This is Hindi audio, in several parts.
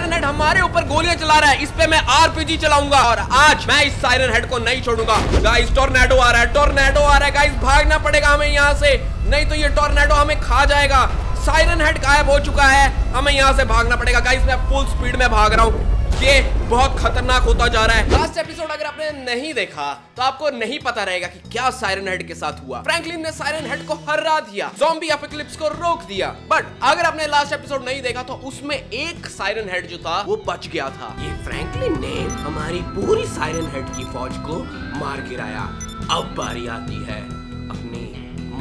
साइरन हेड हमारे ऊपर गोलियाँ चला रहा है। इस पे मैं आरपीजी चलाऊँगा। और आज मैं इस साइरन हेड को नहीं छोड़ूँगा। गाइस टोर्नेडो आ रहा है टोर्नेडो आ रहा है। गाइस भागना पड़ेगा हमें यहाँ से। नहीं तो ये टोर्नेडो हमें खा जाएगा। साइरन हेड गायब हो चुका है। हमें यहाँ से भागना पड़ेगा। गाइस मैं फुल स्पीड में भाग रहा हूँ। ये बहुत खतरनाक होता जा रहा है। लास्ट एपिसोड अगर आपने नहीं देखा तो आपको नहीं पता रहेगा कि क्या साइरन हेड के साथ हुआ। फ्रैंकलिन ने साइरन हेड को हरा दिया जॉम्बी एपोकलिप्स को रोक दिया। बट अगर आपने लास्ट एपिसोड नहीं देखा तो उसमें एक साइरन हेड जो था, वो बच गया था। ये फ्रैंकलिन ने हमारी पूरी साइरन हेड की फौज को मार गिराया। अब बारी आती है अपनी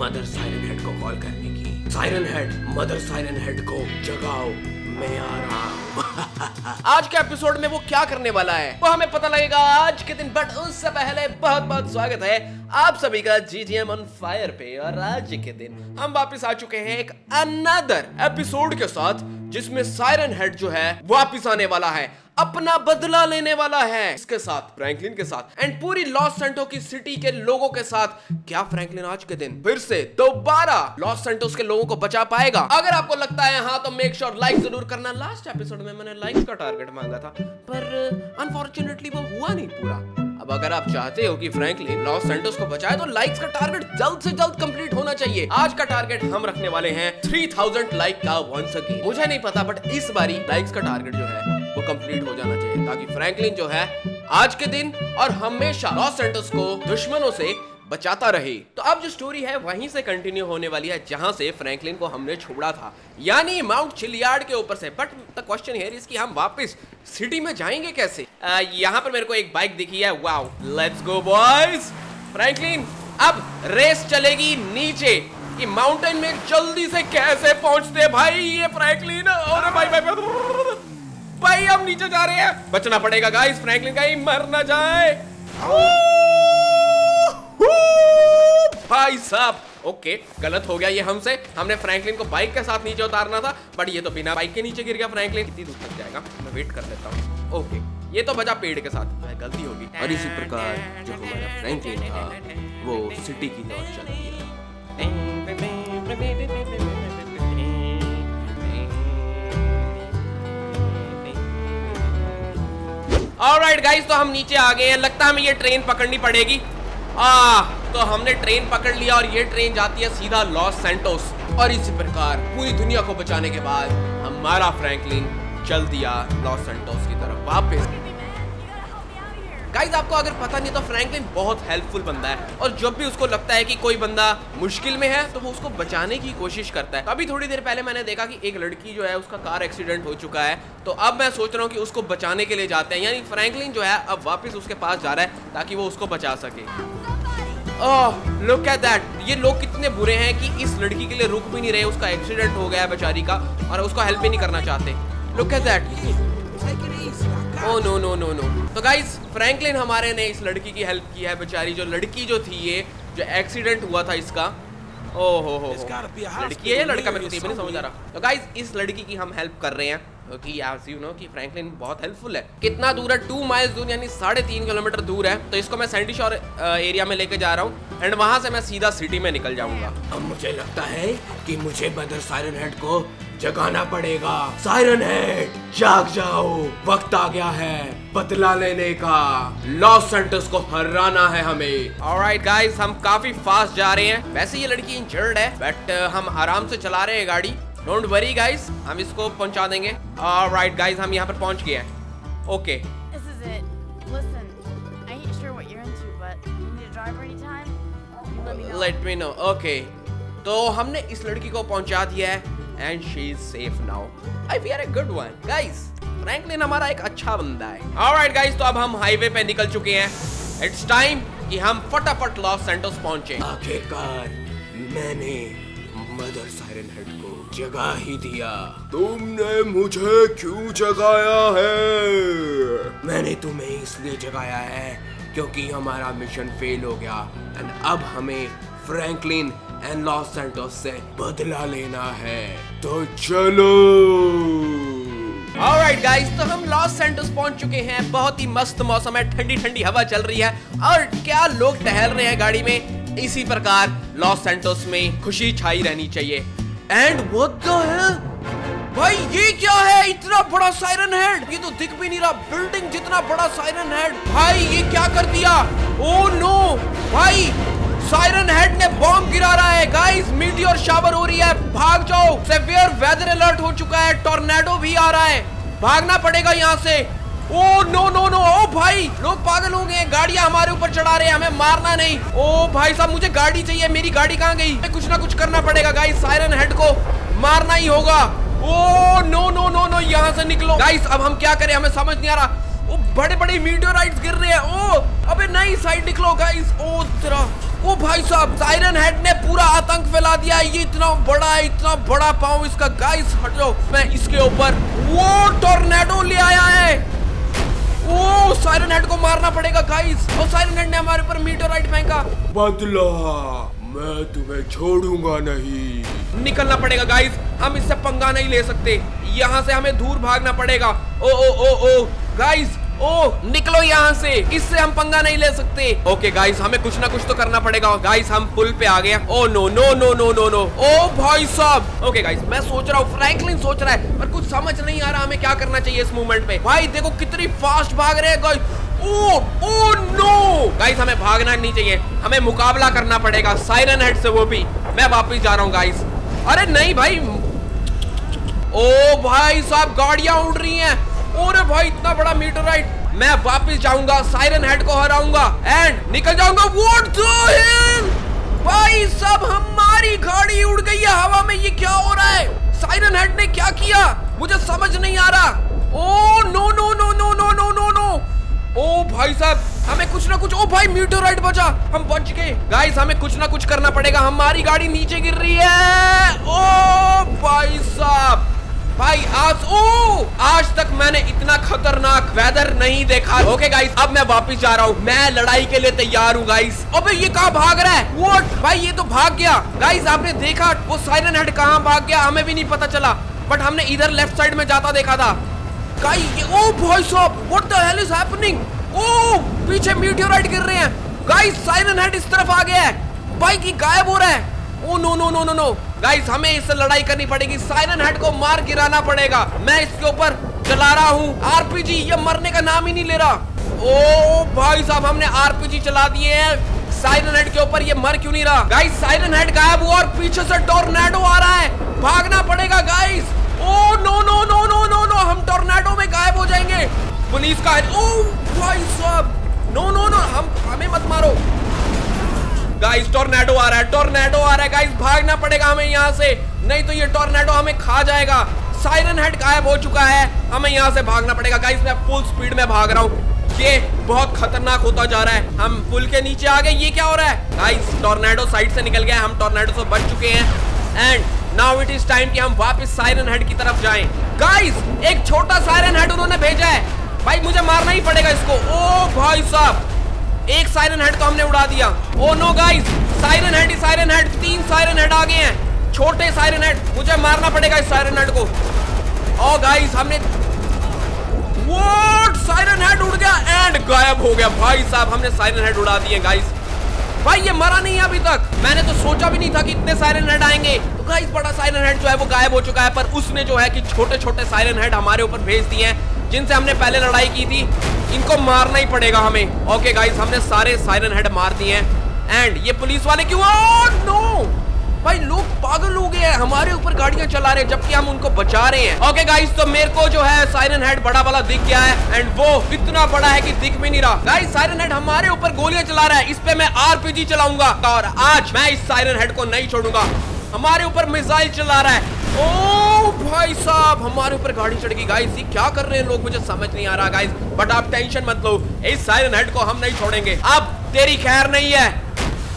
मदर साइरन हेड को कॉल करने की। Siren head mother siren head को जगाओ, मैं आ रहा हूँ। आज के एपिसोड में वो क्या करने वाला है, वो हमें पता लगेगा आज के दिन बट उससे पहले बहुत बहुत स्वागत है आप सभी का G G M on fire पे। और आज के दिन हम वापस आ चुके हैं एक अनदर एपिसोड के साथ जिसमें सायरन हेड जो है वापस आने वाला है, अपना बदला लेने वाला है इसके साथ फ्रैंकलिन के साथ एंड पूरी लॉस सेंटो की सिटी के लोगों के साथ। क्या फ्रैंकलिन आज के दिन फिर से दोबारा लॉस सेंटोस के लोगों को बचा पाएगा? अगर आपको लगता है हाँ तो मेक श्योर लाइक ज़रूर करना। लास्ट एपिसोड में मैंने लाइक्स का टारगेट मांगा था, पर अनफॉर्चुनेटली वो हुआ नहीं पूरा। अब अगर आप चाहते हो कि फ्रैंकलिन लॉस सेंटोस को बचाए तो लाइक्स का टारगेट जल्द से जल्द कंप्लीट होना चाहिए। आज का टारगेट हम रखने वाले हैं 3000 लाइक का वंस अगेन मुझे नहीं पता बट इस बारी लाइक्स का टारगेट जो है, वो कंप्लीट हो जाना चाहिए, ताकि फ्रैंकलिन जो है, आज के दिन और हमेशा लॉस सेंटोस को दुश्मनों से बचाता रहे। तो अब जो स्टोरी है, वहीं से कंटिन्यू होने वाली है, जहाँ से फ्रैंकलिन को हमने छोड़ा था। यानी माउंट चिलियार्ड के ऊपर से। But the question here is कि हम वापस सिटी में जाएँगे कैसे? यहाँ पर मेरे को एक बाइक दिखी है। Wow let's go boys Franklin अब रेस चलेगी नीचे कि माउंटेन में जल्दी से कैसे पहुँचते भाई? ये फ्रैंकलिन और भाई भाई, भाई भाई हम नीचे जा रहे हैं। बचना पड़ेगा गाइस फ्रैंकलिन कहीं मर ना जाए। भाई साहब ओके गलत हो गया ये हमसे। हमने फ्रैंकलिन को बाइक के साथ नीचे उतारना था बट ये तो बिना बाइक के नीचे गिर गया फ्रैंकलिन कितनी दूर तक जाएगा? मैं वेट कर लेता हूँ। ओके। ये तो बजा पेड़ के साथ। गलती होगी। और इसी प्रकार जो हमारा फ्रैंकलिन था वो सिटी की तरफ़ चल दिया ऑलराइट गाइस तो हम नीचे आ गए हैं। लगता है हमें ये ट्रेन पकड़नी पड़ेगी। आ तो हमने ट्रेन पकड़ लिया और ये ट्रेन जाती है सीधा लॉस सेंटोस। और इसी प्रकार पूरी दुनिया को बचाने के बाद हमारा फ्रैंकलिन चल दिया लॉस सेंटोस की तरफ़ वापस। गाइस आपको अगर पता नहीं तो फ्रैंकलिन बहुत हेल्पफुल बंदा है। और जब भी उसको लगता है कि कोई बंदा मुश्किल में है तो वो उसको बचाने की कोशिश करता है। अभी थोड़ी देर पहले मैंने देखा कि एक लड़की जो है, उसका कार एक्सीडेंट हो चुका है। तो अब मैं सोच रहा हूँ कि उसको बचाने के लिए जाते हैं। यानी फ्रैंकलिन जो है, अब वापस उसके पास जा रहा है, ताकि वो उसको बचा सके। ओह लुक दैट ये लोग कितने बुरे हैं कि इस लड़की के लिए रुक भी नहीं रहे, उसका एक्सीडेंट हो गया है बेचारी का, और उसको हेल्प भी नहीं करना चाहते। Look at that oh no no no no तो गाइस फ्रैंकलिन हमारे ने इस लड़की की हेल्प की है बेचारी जो लड़की जो थी ये जो एक्सीडेंट हुआ था इसका। ओ हो हो लड़की है या लड़का? मेरे को नहीं समझ आ रहा। तो गाइस इस लड़की की हम हेल्प कर रहे हैं। क्योंकि एज यू नो कि फ्रैंकलिन बहुत हेल्पफुल है। कितना दूर है? टू माइल्स दूर यानी साढ़े तीन किलोमीटर दूर है। तो इसको मैं सैंडी शोर एरिया में लेके जा रहा हूँ। एंड वहाँ से मैं सीधा सिटी में निकल जाऊँगा। अब मुझे लगता है कि मुझे मदर साइरन हेड को जगाना पड़ेगा। साइरन हेड जाग जाओ। वक्त आ गया है बदला लेने का। लॉस सेंटर्स को हराना है हमें। ऑलराइट गाइस हम काफ़ी फास्ट जा रहे हैं। वैसे ये लड़की इंजर्ड है बट हम आराम से चला रहे हैं गाड़ी। डोंट वरी गाइस हम इसको पहुँचा देंगे। ऑलराइट गाइस हम यहाँ पर पहुँच गए हैं। Okay is it. Listen, I ain't sure what you're into, but you need a driver anytime? You let me know. Let me know okay तो हमने इस लड़की को पहुँचा दिया है and she is safe now I we are a good one guys Franklin हमारा एक अच्छा बंदा है। ऑलराइट गाइस तो अब हम हाईवे पे निकल चुके हैं। इट्स टाइम कि हम फटाफट लॉस सेंटोस पहुँचे। आखिरकार मैंने मदर साइरन हेड को जगा ही दिया। तुमने मुझे क्यों जगाया है? मैंने तुम्हें इसलिए जगाया है क्योंकि हमारा मिशन फेल हो गया। एंड अब हमें फ्रैंकलिन एंड लॉस सैंटोस से बदला लेना है। तो चलो। Alright guys, तो हम लॉस सैंटोस पहुँच चुके हैं। बहुत ही मस्त मौसम है ठंडी ठंडी हवा चल रही है। और क्या लोग टहल रहे हैं गाड़ी में? इसी प्रकार लॉस सैंटोस में खुशी छाई रहनी चाहिए। एंड व्हाट द हेल भाई, ये क्या है? इतना बड़ा सायरन हेड ये तो दिख भी नहीं रहा। बिल्डिंग जितना बड़ा सायरन हेड भाई, ये क्या कर दिया? ओ नो भाई सायरन हेड ने बॉम्ब गिरा रहा है। गाइस मीटियोर शावर हो रही है। भाग जाओ। सेवियर वेदर अलर्ट हो चुका है। टोर्नेडो भी आ रहा है। भागना पड़ेगा यहाँ से। ओ, नो नो नो, ओ भाई, लोग पागल हो गए हैं, गाड़ियाँ हमारे ऊपर चढ़ा रहे हैं, हमें मारना नहीं। ओ भाई साहब, मुझे गाड़ी चाहिए, मेरी गाड़ी कहाँ गई? कुछ ना कुछ करना पड़ेगा गाइस सायरन हेड को मारना ही होगा। Oh, no no no no, यहाँ से निकलो। गाइस अब हम क्या करें, हमें समझ नहीं आ रहा। ओ बड़े बड़े मीटियोराइट्स गिर रहे हैं। ओ, अबे नई साइड निकलो गाइस ओ तेरा ओ भाई साहब साइरन हेड ने पूरा आतंक फैला दिया ये इतना बड़ा है, इतना बड़ा पाऊँ इसका। गाइस हट जाओ मैं इसके ऊपर वो टोर्नेडो ले आया है। ओ साइरन हेड को मारना पड़ेगा गाइस वो साइरन हेड ने हमारे ऊपर मीटोराइट फेंका। बदला मैं तुम्हें छोड़ूँगा नहीं। निकलना पड़ेगा गाइस हम इससे पंगा नहीं ले सकते। यहाँ से हमें दूर भागना पड़ेगा। ओ ओ ओ ओ गाइस ओ निकलो यहाँ से। इससे हम पंगा नहीं ले सकते। ओके गाइस हमें कुछ ना कुछ तो करना पड़ेगा। गाइस हम पुल पे आ गए ओ no no no no no no ओ भाई साहब। ओके गाइस मैं सोच रहा हूँ फ्रैंकलिन सोच रहा है, पर कुछ समझ नहीं आ रहा हमें क्या करना चाहिए इस मूवमेंट में भाई, देखो कितनी फास्ट भाग रहे हैं ओ ओ नो गाइस हमें भागना नहीं चाहिए। हमें मुकाबला करना पड़ेगा साइरन हेड से वो भी। मैं वापस जा रहा हूँ गाइस अरे, नहीं भाई। ओ भाई साहब, गाड़ियाँ उड़ रही हैं। ओरे भाई, इतना बड़ा मीटराइट मैं वापस जाऊँगा साइरन हेड को हराऊँगा एंड निकल जाऊँगा वोट हिल भाई, सब हमारी गाड़ी उड़ गई है, हवा में ये क्या हो रहा है? साइरन हेड ने क्या किया? मुझे समझ नहीं आ रहा। ओ no no no no no no no no ओ, भाई साहब, हमें कुछ ना कुछ ओ, भाई मीटोराइट बचा। हम बच गए। गाइस हमें कुछ ना कुछ करना पड़ेगा। हमारी गाड़ी नीचे गिर रही है ओ भाई साहब भाई आज ओ आज तक मैंने इतना खतरनाक वेदर नहीं देखा। ओके okay गाइस अब मैं वापस जा रहा हूँ। मैं लड़ाई के लिए तैयार हूँ गाइस अबे, ये कहाँ भाग रहा है? वोट भाई, ये तो भाग गया। गाइस आपने देखा? वो साइरन हेड कहाँ भाग गया? हमें भी नहीं पता चला। बट हमने इधर लेफ़्ट साइड में जाता देखा था। हैपनिंग ओ पीछे मीटियोराइट गिर रहे हैं। गाइस साइरन हेड इस तरफ़ आ गया है। बाइक ही गायब हो रहा है। ओ no no no no no guys हमें इससे लड़ाई करनी पड़ेगी। साइरन हेड को मार गिराना पड़ेगा। मैं इसके ऊपर चला रहा हूँ। आरपीजी ये मरने का नाम ही नहीं ले रहा। ओ, भाई साहब, हमने आरपीजी चला दिए हैं। साइरन हेड के ऊपर ये मर क्यों नहीं रहा? गाइस साइरन हेड गायब हुआ और पीछे से टोर्नेडो आ रहा है। भागना पड़ेगा guys oh no no no no no no हम टोर्नेडो में गायब हो जाएँगे। पुलिस का ओ, भाई साहब। नो नो नो हम हमें मत मारो। गाइस टोर्नेडो आ रहा है टोर्नेडो आ रहा है। गाइस भागना पड़ेगा हमें यहाँ से। नहीं तो ये टोर्नेडो हमें खा जाएगा। साइरन हेड गायब हो चुका है। हमें यहाँ से भागना पड़ेगा। गाइस मैं फुल स्पीड में भाग रहा हूँ। ये बहुत खतरनाक होता जा रहा है। हम पुल के नीचे आ गए। ये क्या हो रहा है? गाइस टोर्नेडो साइड से निकल गया हम टोर्नेडो से बच चुके हैं। And now it is time कि हम वापस साइरन हेड की तरफ़ जाएँ। गाइस एक छोटा साइरन हेड उन्होंने भेजा है। भाई, मुझे मारना ही पड़ेगा इसको। ओ भाई साइरन हेड तो हमने उड़ा दिया। ओ no guys siren head siren head तीन साइरन हेड आ गए हैं। छोटे साइरन हेड मुझे मारना पड़ेगा इस साइरन हेड को। ओ गाइस हमने व्हाट साइरन हेड उड़ गया एंड गायब हो गया। भाई साहब, हमने साइरन हेड उड़ा दिए गाइस भाई, ये मरा नहीं है अभी तक। मैंने तो सोचा भी नहीं था कि इतने साइरन हेड आएँगे। तो गाइस बड़ा साइरन हेड जो है, वो गायब हो चुका है। पर उसने जो है कि छोटे छोटे साइरन हेड हमारे ऊपर भेज दिए हैं। जिनसे हमने पहले लड़ाई की थी, इनको मारना ही पड़ेगा हमें। ओके गाइस हमने सारे साइरन हेड मार दिए हैं। एंड ये पुलिस वाले क्यों? नो भाई, लोग पागल हो गए हैं। हमारे ऊपर गाड़ियाँ चला रहे हैं, जबकि हम उनको बचा रहे हैं। ओके गाइस तो मेरे को जो है साइरन हेड बड़ा वाला दिख गया है एंड वो इतना बड़ा है कि दिख भी नहीं रहा। गाइस साइरन हेड हमारे ऊपर गोलियाँ चला रहा है। इस पे मैं आरपीजी चलाऊँगा। और आज मैं इस साइरन हेड को नहीं छोड़ूँगा। हमारे ऊपर मिसाइल चला रहा है। ओ भाई साहब हमारे ऊपर गाड़ी चढ़ गई गाइस ये क्या कर रहे हैं लोग? मुझे समझ नहीं आ रहा गाइस बट आप टेंशन मत लो। इस साइरन हेड को हम नहीं छोड़ेंगे। अब तेरी खैर नहीं है।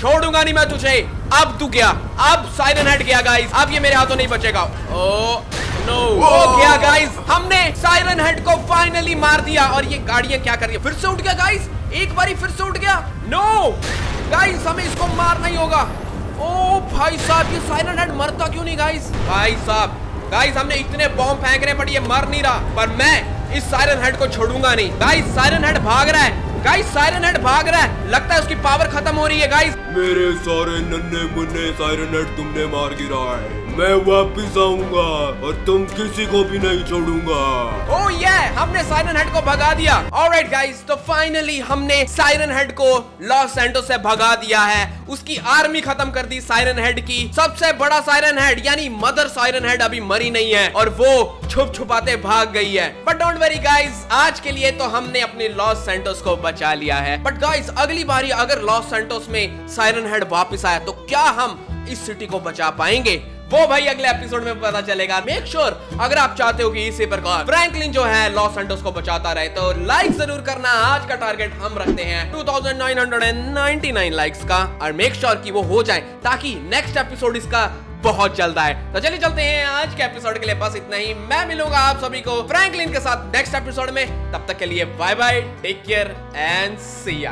छोड़ूँगा नहीं मैं तुझे। अब तू गया। अब साइरन हेड गया गाइस अब ये मेरे हाथों नहीं बचेगा। Oh no oh. गया गाइस हमने साइरन हेड को फाइनली मार दिया। और ये गाड़ियाँ क्या कर रही है? फिर से उठ गया गाइस एक बारी फिर से उठ गया। नो गाइस हमें इसको मारना ही होगा। ओ भाई साहब ये साइरन हेड मरता क्यों नहीं गाइस भाई साहब गाइस हमने इतने बॉम्ब फेंक रहे बट ये मर नहीं रहा। पर मैं इस साइरन हेड को छोड़ूँगा नहीं। गाइस साइरन हेड भाग रहा है। गाइस साइरन हेड भाग रहा है। लगता है उसकी पावर खत्म हो रही है गाइस मेरे सारे नन्हे मुन्ने साइरन हेड तुमने मार गिरा है। मैं वापिस आऊँगा और तुम किसी को भी नहीं छोड़ूँगा। ओ ये हमने साइरन हेड को भगा दिया। ऑलराइट गाइस तो फाइनली हमने साइरन हेड को लॉस सैंटोस से भगा दिया है। उसकी आर्मी खत्म कर दी साइरन हेड की। सबसे बड़ा साइरन हेड यानी मदर साइरन हेड अभी मरी नहीं है और वो छुप छुपाते भाग गई है। बट डोंट वेरी गाइस आज के लिए तो हमने अपने लॉस सैंटोस को बचा लिया है। बट गाइस अगली बारी अगर लॉस सैंटोस में साइरन हेड वापस आया तो क्या हम इस सिटी को बचा पाएँगे? वो भाई अगले एपिसोड में पता चलेगा। मेक श्योर sure, अगर आप चाहते हो कि इसी प्रकार फ्रैंकलिन जो है लॉस एंटोस को बचाता रहे तो लाइक ज़रूर करना। आज का टारगेट हम रखते हैं 2999 लाइक्स का। और मेक श्योर sure कि वो हो जाए ताकि नेक्स्ट एपिसोड इसका बहुत जल्द आए। तो चलिए चलते हैं आज के एपिसोड के लिए। बस इतना ही। मैं मिलूँगा आप सभी को फ्रैंकलिन के साथ नेक्स्ट एपिसोड में। तब तक के लिए bye bye take care and see